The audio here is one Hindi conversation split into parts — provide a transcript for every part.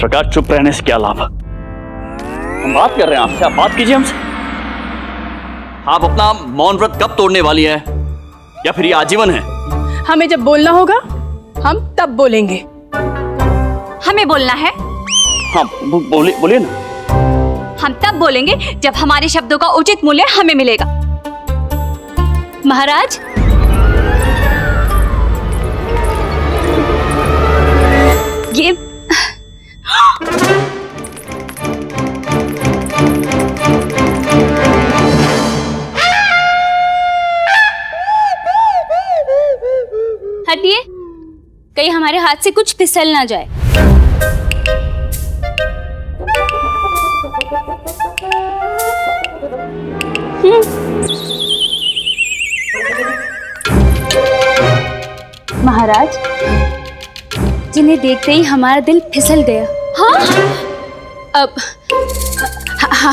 सरकार चुप रहने से क्या लाभ? हम बात कर रहे हैं आपसे आप बात कीजिए हमसे। आप अपना मौन व्रत कब तोड़ने वाली है? या फिर ये आजीवन है? हमें जब बोलना होगा हम तब बोलेंगे। हमें बोलना है। हाँ बो- बोलिए बोलिए ना। हम तब बोलेंगे जब हमारे शब्दों का उचित मूल्य हमें मिलेगा। महाराज? ये हटिए। कहीं हमारे हाथ से कुछ फिसल ना जाए। महाराज, जिन्हें देखते ही हमारा दिल फिसल गया। हाँ? अब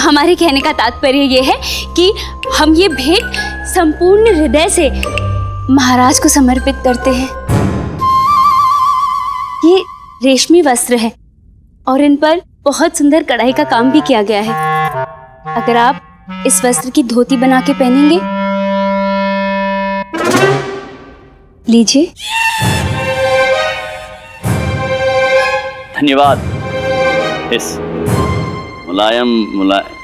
हमारे कहने का तात्पर्य यह है कि हम ये भेंट संपूर्ण हृदय से महाराज को समर्पित करते हैं। ये रेशमी वस्त्र है और इन पर बहुत सुंदर कढ़ाई का काम भी किया गया है। अगर आप इस वस्त्र की धोती बना के पहनेंगे। लीजिए। धन्यवाद। इस मुलायम मुलायम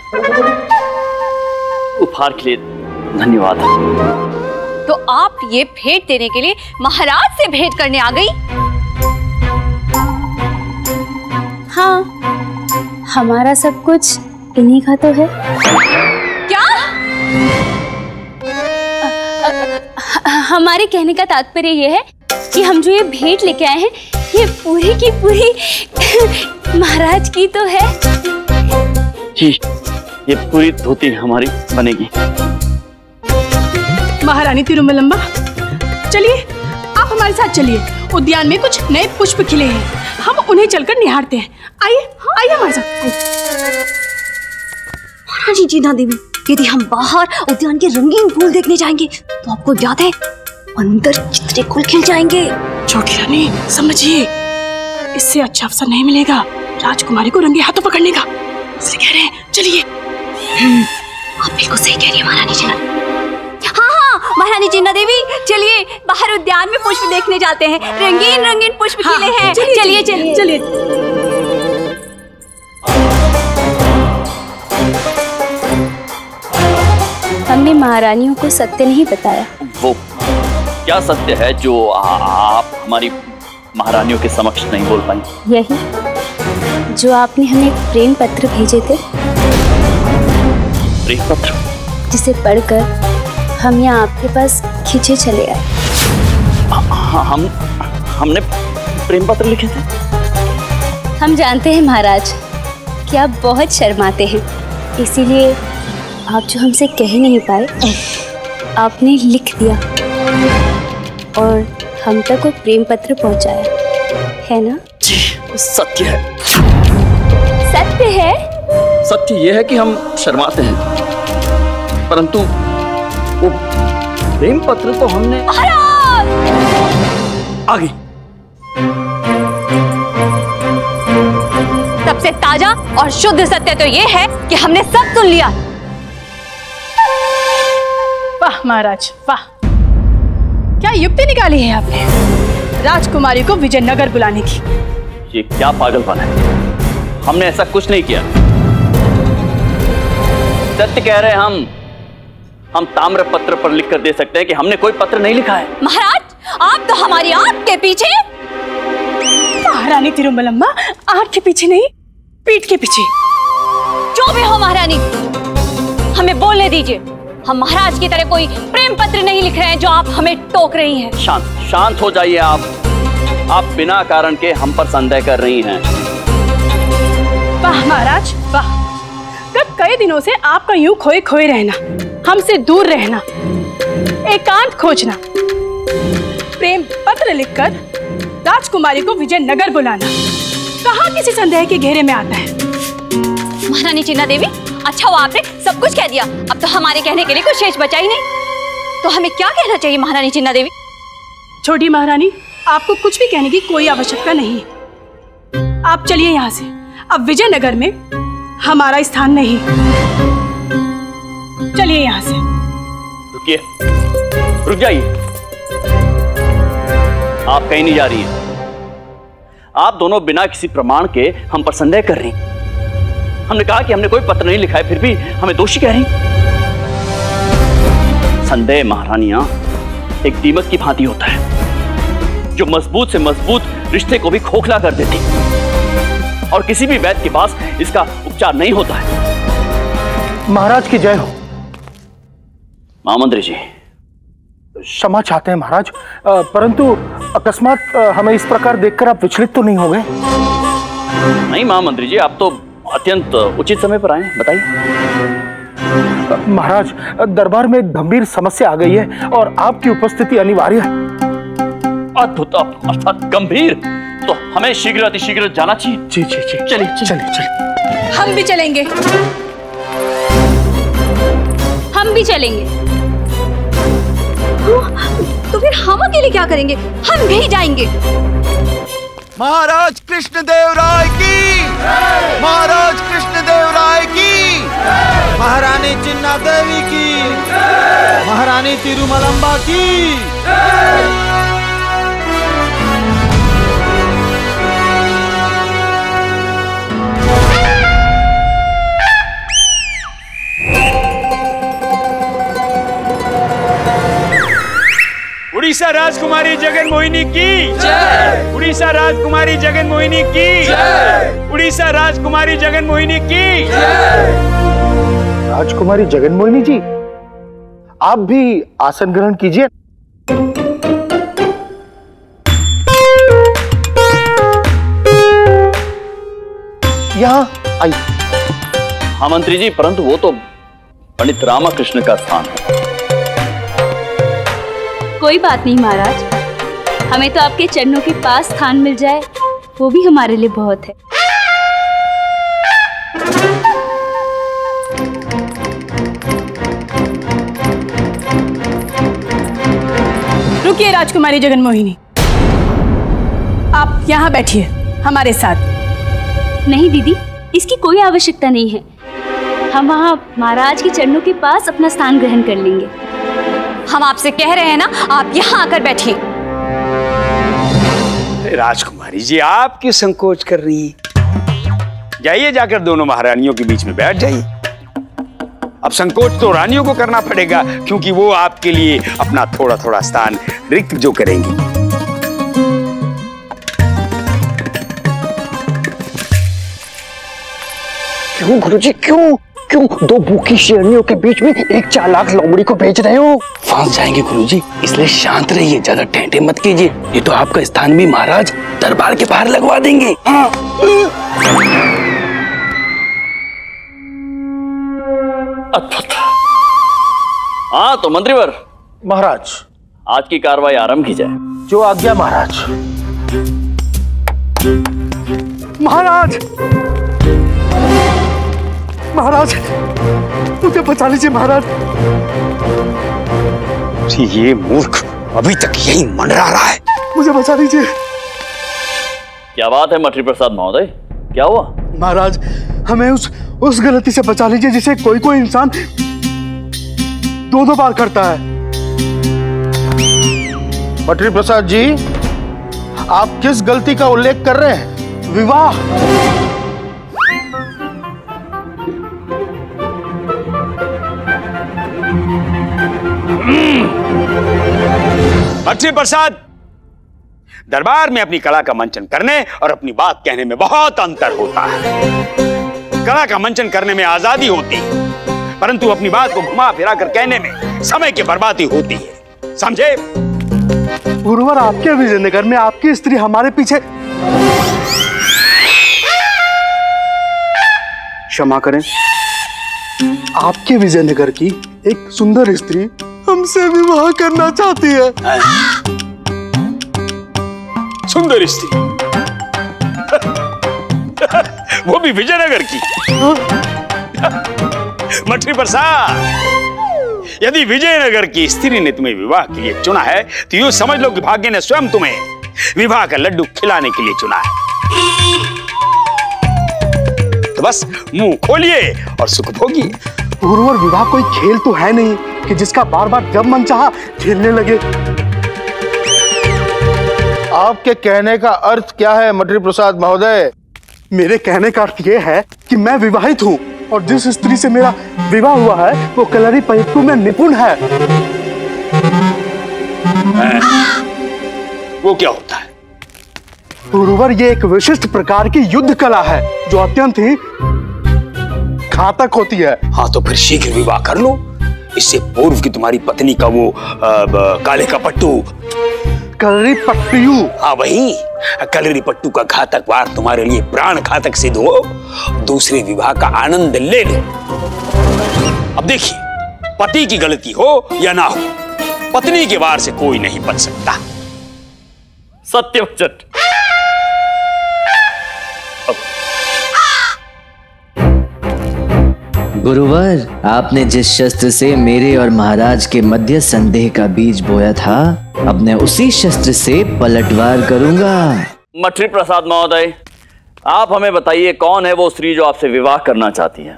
उपहार के लिए धन्यवाद। तो आप ये भेंट देने के लिए महाराज से भेंट करने आ गई। हाँ हमारा सब कुछ इन्हीं का तो है। क्या? ह- हमारे कहने का तात्पर्य ये है कि हम जो ये भेंट लेके आए हैं ये पूरी की पूरी महाराज की तो है। जी ये पूरी धोती हमारी बनेगी। महारानी तिरुमलम्बा चलिए आप हमारे साथ चलिए। उद्यान में कुछ नए पुष्प खिले हैं। हम उन्हें चलकर निहारते हैं। आइए आइए हमारे साथ। महारानी जीना देवी यदि हम बाहर उद्यान के रंगीन फूल देखने जाएँगे तो आपको याद है अंदर कितने फूल खिल जाएँगे। छोटी रानी समझिए इससे अच्छा अवसर नहीं मिलेगा राजकुमारी को रंगे हाथों पकड़ने का। इसलिए कह रहे हैं चलिए। आप बिल्कुल सही कह रही है महारानी हाँ महारानी जिन्ना देवी चलिए बाहर उद्यान में पुष्प देखने जाते हैं। रंगीन रंगीन पुष्प खिले हैं चलिए चलिए चलिए हमने महारानियों को सत्य नहीं बताया। वो क्या सत्य है जो आ, आप हमारी महारानियों के समक्ष नहीं बोल पाई? यही जो आपने हमें प्रेम पत्र भेजे थे। प्रेम पत्र जिसे पढ़कर हम यहाँ आपके पास खींचे चले आए। हाँ हम हमने प्रेम पत्र लिखे थे। हम जानते हैं महाराज कि आप बहुत शर्माते हैं। इसीलिए आप जो हमसे कह नहीं पाए आपने लिख दिया। और हम तक वो प्रेम पत्र पहुँचाया। है ना? जी सत्य है। सत्य है? सत्य ये है कि हम शर्माते हैं। परंतु वो प्रेम पत्र तो हमने आगे। सबसे ताज़ा और शुद्ध सत्य तो ये है कि हमने सब सुन लिया। वाह महाराज वाह। क्या युक्ति निकाली है आपने? राजकुमारी को विजयनगर बुलाने की। ये क्या पागलपन है? हमने ऐसा कुछ नहीं किया। सत्य कह रहे हैं हम हम ताम्र पत्र पर लिख कर दे सकते हैं कि हमने कोई पत्र नहीं लिखा है। महाराज आप तो हमारी आँख के पीछे महारानी तिरुमलम्मा आँख के पीछे नहीं पीठ के पीछे। जो भी हो महारानी हमें बोलने दीजिए। हम महाराज की तरह कोई प्रेम पत्र नहीं लिख रहे हैं जो आप हमें टोक रही हैं। शांत शांत हो जाइए आप। आप बिना कारण के हम पर संदेह कर रही हैं। वाह महाराज वाह। गत कई दिनों से आपका यूँ खोए खोए रहना। हमसे दूर रहना एकांत खोजना प्रेम पत्र लिखकर राजकुमारी को विजयनगर बुलाना। कहाँ किसी संदेह के घेरे में आता है? महारानी चिन्ना देवी अच्छा हुआ आपने सब कुछ कह दिया। अब तो हमारे कहने के लिए कुछ शेष बचा ही नहीं। तो हमें क्या कहना चाहिए महारानी चिन्ना देवी? छोटी महारानी आपको कुछ भी कहने की कोई आवश्यकता नहीं। है आप चलिए यहाँ से। अब विजयनगर में हमारा स्थान नहीं। चलिए यहाँ से। रुकिए। रुक जाइए। आप कहीं नहीं जा रही हैं। आप दोनों बिना किसी प्रमाण के हम पर संदेह कर रही हमने कहा कि हमने कोई पत्र नहीं लिखा है फिर भी हमें दोषी कह रही संदेह महारानियाँ एक दीमक की भांति होता है जो मज़बूत से मज़बूत रिश्ते को भी खोखला कर देती और किसी भी वैद्य के पास इसका उपचार नहीं होता है। महाराज की जय हो। महामंत्री जी। क्षमा चाहते हैं महाराज परंतु अकस्मात हमें इस प्रकार देखकर आप विचलित तो नहीं हो गए? नहीं महामंत्री जी आप तो अत्यंत उचित समय पर आए बताइए। महाराज दरबार में एक गंभीर समस्या आ गई है और आपकी उपस्थिति अनिवार्य है। अद्भुत अर्थात गंभीर। तो हमें शीघ्र अतिशीघ्र जाना चाहिए। जी जी जी। चलिए। चलिए चलिए। हम भी चलेंगे। हम भी चलेंगे। तो फिर हम अकेले क्या करेंगे? हम भी जाएँगे। महाराज कृष्णदेव राय की। महाराज कृष्णदेव राय की। महारानी चिन्ना देवी की। महारानी तिरुमलम्बा की। उड़ीसा राजकुमारी जगन मोहिनी की। उड़ीसा राजकुमारी जगन मोहिनी की। उड़ीसा राजकुमारी जगन मोहिनी की। राजकुमारी जगन मोहिनी जी आप भी आसन ग्रहण कीजिए। यहाँ आइए। हाँ मंत्री जी परंतु वो तो पंडित रामाकृष्ण का स्थान है। कोई बात नहीं महाराज। हमें तो आपके चरणों के पास स्थान मिल जाए वो भी हमारे लिए बहुत है। रुकिए राजकुमारी जगन मोहिनी आप यहाँ बैठिए हमारे साथ। नहीं दीदी इसकी कोई आवश्यकता नहीं है। हम वहाँ महाराज के चरणों के पास अपना स्थान ग्रहण कर लेंगे। हम आपसे कह रहे हैं ना आप यहाँ आकर बैठिए। राजकुमारी जी आप क्यों संकोच कर रही हैं? जाइए जाकर दोनों महारानियों के बीच में बैठ जाइए। अब संकोच तो रानियों को करना पड़ेगा क्योंकि वो आपके लिए अपना थोड़ा थोड़ा स्थान रिक्त जो करेंगी। क्यों गुरुजी क्यों? क्यों? दो भूखी शेरनियों के बीच में एक चालाक लोमड़ी को भेज रहे हो? फंस जाएँगे गुरुजी इसलिए शांत रहिए ज़्यादा टेंटे मत कीजिए। ये तो आपका स्थान भी महाराज दरबार के बाहर लगवा देंगे। हाँ। अद्भुत। हाँ तो मंत्रीवर। महाराज। आज की कार्रवाई आरंभ की जाए। जो आज्ञा महाराज। महाराज! महाराज मुझे बचा लीजिए महाराज। ये मूर्ख अभी तक यही मंडरा रहा है। मुझे बचा लीजिए। क्या बात है मठरी प्रसाद महोदय? क्या हुआ? महाराज हमें उस उस गलती से बचा लीजिए जिसे कोई कोई इंसान दो दो बार करता है। पटरी प्रसाद जी आप किस गलती का उल्लेख कर रहे हैं? विवाह। भट्टी प्रसाद। दरबार में अपनी कला का मंचन करने और अपनी बात कहने में बहुत अंतर होता है। कला का मंचन करने में आज़ादी होती है, परंतु अपनी बात को घुमा फिरा कर कहने में समय की बर्बादी होती है। समझे? गुरुवर, आपके विजयनगर में आपकी स्त्री हमारे पीछे क्षमा करें। आपके विजयनगर की एक सुंदर स्त्री हमसे विवाह करना चाहती है। सुंदर स्त्री। वो भी विजयनगर की। मठरी प्रसाद। यदि विजयनगर की स्त्री ने तुम्हें विवाह के लिए चुना है तो यूँ समझ लो कि भाग्य ने स्वयं तुम्हें विवाह का लड्डू खिलाने के लिए चुना है। तो बस मुँह खोलिए और सुख भोगिए। विवाह कोई खेल तो है नहीं। कि जिसका बार बार जब मन चाहा खेलने लगे। आपके कहने का अर्थ क्या है मटरी प्रसाद महोदय? मेरे कहने का अर्थ ये है कि मैं विवाहित हूँ और जिस स्त्री से मेरा विवाह हुआ है वो कलरी पयत्तु में निपुण है। वो क्या होता है? गुरुवर ये एक विशिष्ट प्रकार की युद्ध कला है जो अत्यंत ही घातक होती है। हाँ तो फिर शीघ्र विवाह कर लो। इससे पूर्व की तुम्हारी पत्नी का वो ब- काले का पट्टू। कलरी पट्टियू हाँ वही। कलरी पट्टू का घातक वार तुम्हारे लिए प्राण घातक सिद्ध हो। दूसरे विवाह का आनंद ले लो। अब देखिए पति की गलती हो या ना हो पत्नी के वार से कोई नहीं बच सकता। सत्य वचन। गुरुवर आपने जिस शस्त्र से मेरे और महाराज के मध्य संदेह का बीज बोया था अब मैं उसी शस्त्र से पलटवार करूँगा। मठरी प्रसाद महोदय आप हमें बताइए कौन है वो स्त्री जो आपसे विवाह करना चाहती है?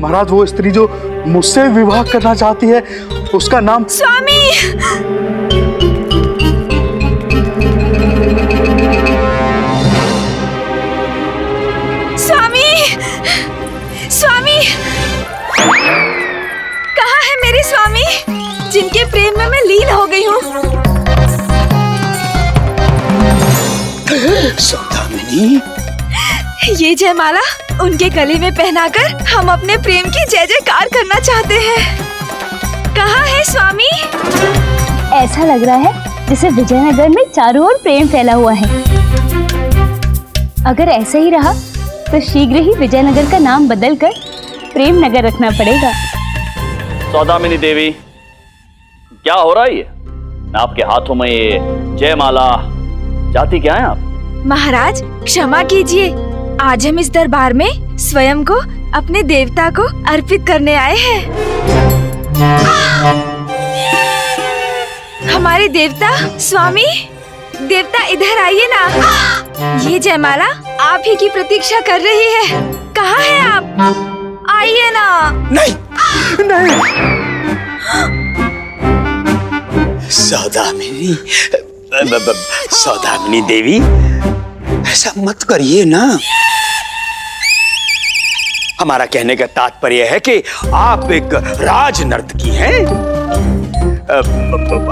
महाराज वो स्त्री जो मुझसे विवाह करना चाहती है उसका नाम स्वामी! स्वामी सौदामिनी ये जयमाला उनके गले में पहनाकर हम अपने प्रेम की जय जयकार करना चाहते हैं। कहाँ है स्वामी? ऐसा लग रहा है जैसे विजयनगर में चारों ओर प्रेम फैला हुआ है। अगर ऐसा ही रहा तो शीघ्र ही विजयनगर का नाम बदलकर प्रेम नगर रखना पड़ेगा। सौदामिनी देवी क्या हो रहा है ये? आपके हाथों में ये जयमाला। चाहती क्या है आप? महाराज क्षमा कीजिए। आज हम इस दरबार में स्वयं को अपने देवता को अर्पित करने आए हैं। हमारे देवता स्वामी देवता इधर आइए ना। ये जयमाला आप ही की प्रतीक्षा कर रही है। कहाँ है आप? आइए ना। नहीं नहीं। सौदामिनी सौदामिनी देवी ऐसा मत करिए ना। हमारा कहने का तात्पर्य है कि आप एक राज नर्तकी हैं।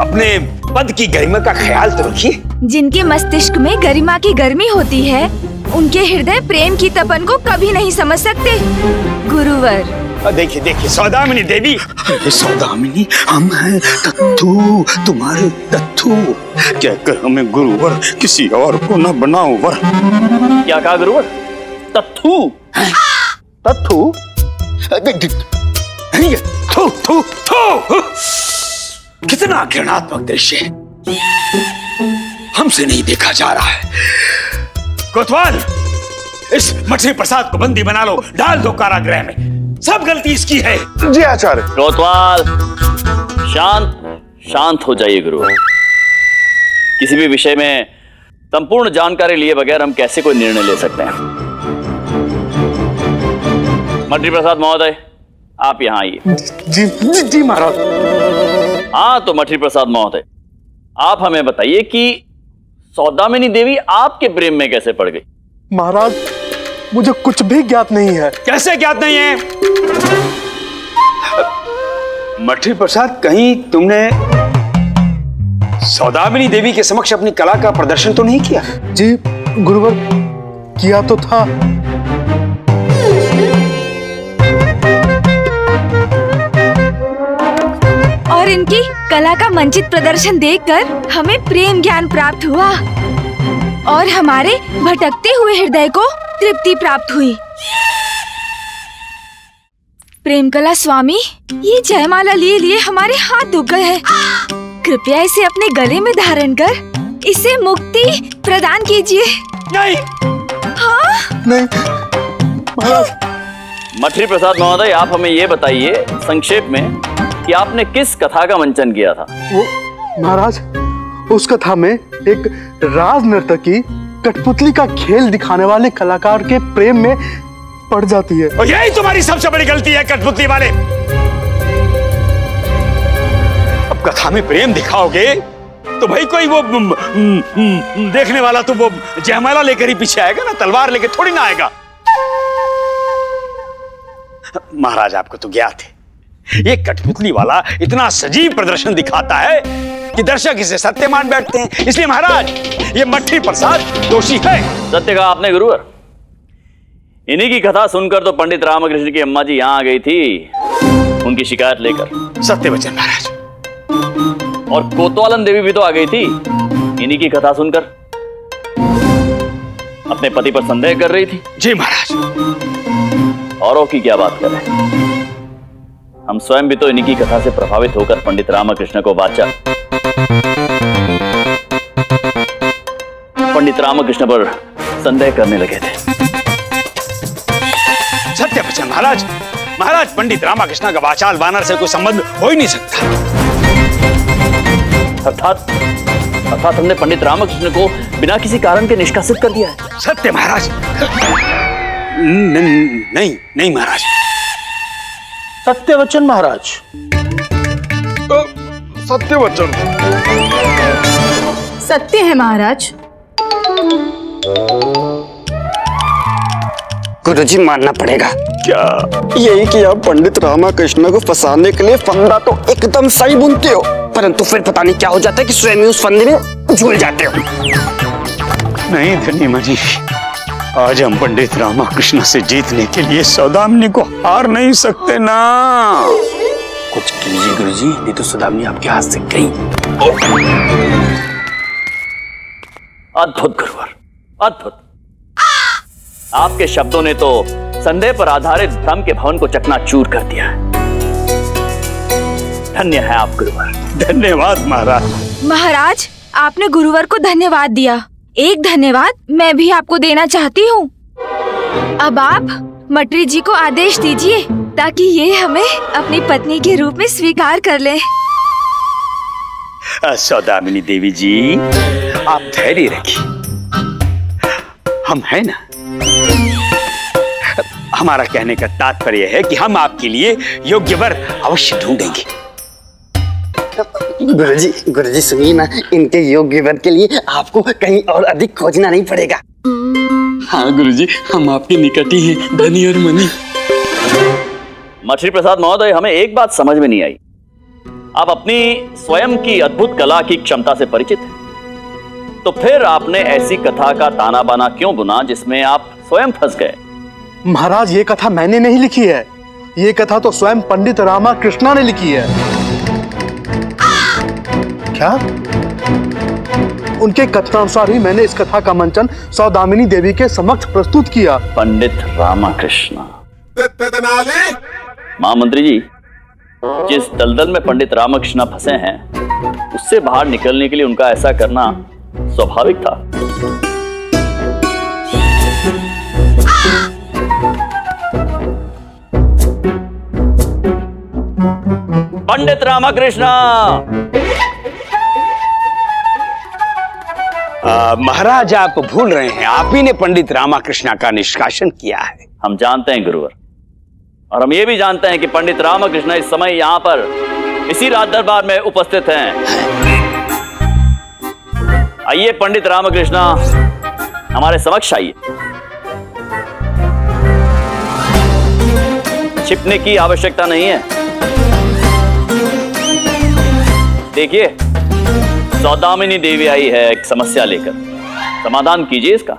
अपने पद की गरिमा का ख्याल तो रखिए। जिनके मस्तिष्क में गरिमा की गर्मी होती है, उनके हृदय प्रेम की तपन को कभी नहीं समझ सकते। गुरुवर देखिए देखिए सौदामिनी देवी। सौदामिनी हम हैं तत्थु तुम्हारे तत्थु। कहकर हमें गुरुवर किसी और को न बनाओ वर? क्या कहा गुरुवर? तत्थू। तत्थु? थू थू थू। कितना घृणात्मक दृश्य है। हमसे नहीं देखा जा रहा है। कोतवाल इस मछली प्रसाद को बंदी बना लो डाल दो कारागृह में। सब गलती इसकी है। जी आचार्य। कोतवाल शांत शांत हो जाइए गुरु। किसी भी विषय में संपूर्ण जानकारी लिए बगैर हम कैसे कोई निर्णय ले सकते हैं? मंत्री प्रसाद महोदय आप यहाँ आइए। जी जी, जी महाराज। हाँ तो मठरी प्रसाद महोदय आप हमें बताइए कि सौदामिनी देवी आपके प्रेम में कैसे पड़ गई? महाराज मुझे कुछ भी ज्ञात नहीं है। कैसे ज्ञात नहीं है? मठरी प्रसाद कहीं तुमने सौदामिनी देवी के समक्ष अपनी कला का प्रदर्शन तो नहीं किया? जी गुरुवर किया तो था। और इनकी कला का मंचित प्रदर्शन देखकर हमें प्रेम ज्ञान प्राप्त हुआ। और हमारे भटकते हुए हृदय को तृप्ति प्राप्त हुई। प्रेम कला स्वामी ये जयमाला लिए लिए हमारे हाथ दुख गए हैं। कृपया इसे अपने गले में धारण कर इसे मुक्ति प्रदान कीजिए। नहीं। हाँ? नहीं। महाराज मठरी प्रसाद महोदय आप हमें ये बताइए संक्षेप में कि आपने किस कथा का मंचन किया था? वो महाराज उस कथा में एक राज नर्तकी कठपुतली का खेल दिखाने वाले कलाकार के प्रेम में पड़ जाती है। और यही तुम्हारी सबसे बड़ी गलती है कठपुतली वाले। अब कथा में प्रेम दिखाओगे तो भाई कोई वो म, म, म, देखने वाला तो वो जयमाला लेकर ही पीछे आएगा ना तलवार लेकर थोड़ी ना आएगा। महाराज आपको तो ज्ञात है। ये कठपुतली वाला इतना सजीव प्रदर्शन दिखाता है कि दर्शक इसे सत्य मान बैठते हैं। इसलिए महाराज ये मट्ठी प्रसाद दोषी है। सत्य कहा आपने गुरुवर? इन्हीं की कथा सुनकर तो पंडित रामकृष्ण की अम्मा जी यहाँ आ गई थी उनकी शिकायत लेकर। सत्य वचन महाराज। और कोतवालन देवी भी तो आ गई थी इन्हीं की कथा सुनकर। अपने पति पर संदेह कर रही थी। जी महाराज। औरों की क्या बात करें? हम स्वयं भी तो इन्हीं की कथा से प्रभावित होकर पंडित रामकृष्ण को वाचा। पंडित रामकृष्ण पर संदेह करने लगे थे। सत्य वचन महाराज। महाराज पंडित रामाकृष्ण का वाचाल वानर से कोई संबंध हो ही नहीं सकता। अर्थात अर्थात हमने पंडित रामकृष्ण को बिना किसी कारण के निष्कासित कर दिया है। सत्य महाराज। नहीं नहीं महाराज। सत्य वचन महाराज। सत्य वचन सत्य है महाराज। गुरुजी मानना पड़ेगा। क्या? यही कि आप पंडित रामाकृष्ण को फंसाने के लिए फंदा तो एकदम सही बुनते हो। परंतु फिर पता नहीं क्या हो जाता है कि स्वयं उस फंदे में झूल जाते हो। नहीं धनीमा जी। आज हम पंडित रामाकृष्ण से जीतने के लिए सौदामिनी को हार नहीं सकते ना। कुछ कीजिए गुरुजी, नहीं तो सुदामनी आपके हाथ से गई। अद्भुत गुरुवर, अद्भुत। आपके शब्दों ने तो संदेह पर आधारित भ्रम के भवन को चकनाचूर कर दिया है। धन्य है आप गुरुवर। धन्यवाद महाराज। महाराज, आपने गुरुवर को धन्यवाद दिया। एक धन्यवाद, मैं भी आपको देना चाहती हूँ। अब आप मटरी जी को आदेश दीजिए, ताकि ये हमें अपनी पत्नी के रूप में स्वीकार कर ले। सौदामिनी देवी जी, आप धैर्य रखिए। हम हैं ना? हमारा कहने का तात्पर्य है कि हम आपके लिए योग्य वर अवश्य ढूंढेंगे। गुरुजी गुरुजी सुनिए ना इनके योग्य वर के लिए आपको कहीं और अधिक खोजना नहीं पड़ेगा। हाँ गुरुजी हम आपके निकट ही हैं धनी और मनी। मछली प्रसाद महोदय हमें एक बात समझ में नहीं आई। आप अपनी स्वयं की अद्भुत कला की क्षमता से परिचित हैं। तो फिर आपने ऐसी कथा का ताना बाना क्यों बुना जिसमें आप स्वयं फंस गए? महाराज ये कथा मैंने नहीं लिखी है। ये कथा तो स्वयं पंडित रामा कृष्णा ने लिखी है। क्या? उनके कथनानुसार ही मैंने इस कथा का मंचन सौदामिनी देवी के समक्ष प्रस्तुत किया। पंडित रामाकृष्ण। महामंत्री जी जिस दलदल में पंडित रामकृष्ण फंसे हैं उससे बाहर निकलने के लिए उनका ऐसा करना स्वाभाविक था। पंडित रामकृष्ण! महाराज आप भूल रहे हैं। आप ही ने पंडित रामाकृष्णा का निष्कासन किया है। हम जानते हैं, गुरुवर। और हम ये भी जानते हैं कि पंडित रामकृष्ण इस समय यहाँ पर इसी राज दरबार में उपस्थित हैं। आइए, पंडित रामकृष्ण, हमारे समक्ष आइए। छिपने की आवश्यकता नहीं है। देखिए सौदामिनी देवी आई है एक समस्या लेकर। समाधान कीजिए इसका।